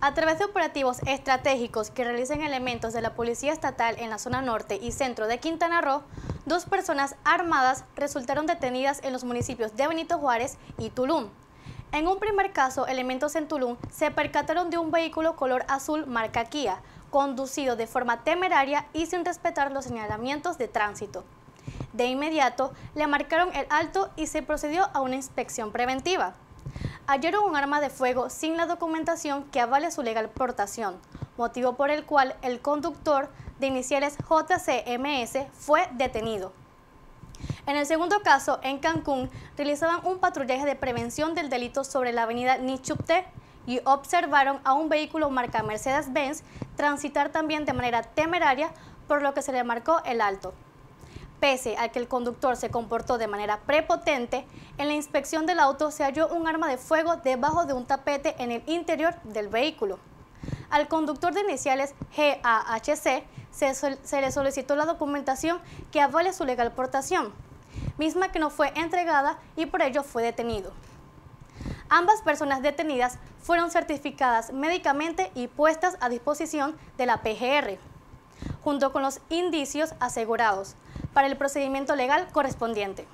A través de operativos estratégicos que realicen elementos de la Policía Estatal en la zona norte y centro de Quintana Roo, dos personas armadas resultaron detenidas en los municipios de Benito Juárez y Tulum. En un primer caso, elementos en Tulum se percataron de un vehículo color azul marca Kia, conducido de forma temeraria y sin respetar los señalamientos de tránsito. De inmediato, le marcaron el alto y se procedió a una inspección preventiva hallaron un arma de fuego sin la documentación que avale su legal portación, motivo por el cual el conductor de iniciales JCMS fue detenido. En el segundo caso, en Cancún, realizaban un patrullaje de prevención del delito sobre la avenida Nichupte y observaron a un vehículo marca Mercedes-Benz transitar también de manera temeraria, por lo que se le marcó el alto. Pese a que el conductor se comportó de manera prepotente, en la inspección del auto se halló un arma de fuego debajo de un tapete en el interior del vehículo. Al conductor de iniciales GAHC se, se le solicitó la documentación que avale su legal portación, misma que no fue entregada y por ello fue detenido. Ambas personas detenidas fueron certificadas médicamente y puestas a disposición de la PGR, junto con los indicios asegurados, para el procedimiento legal correspondiente.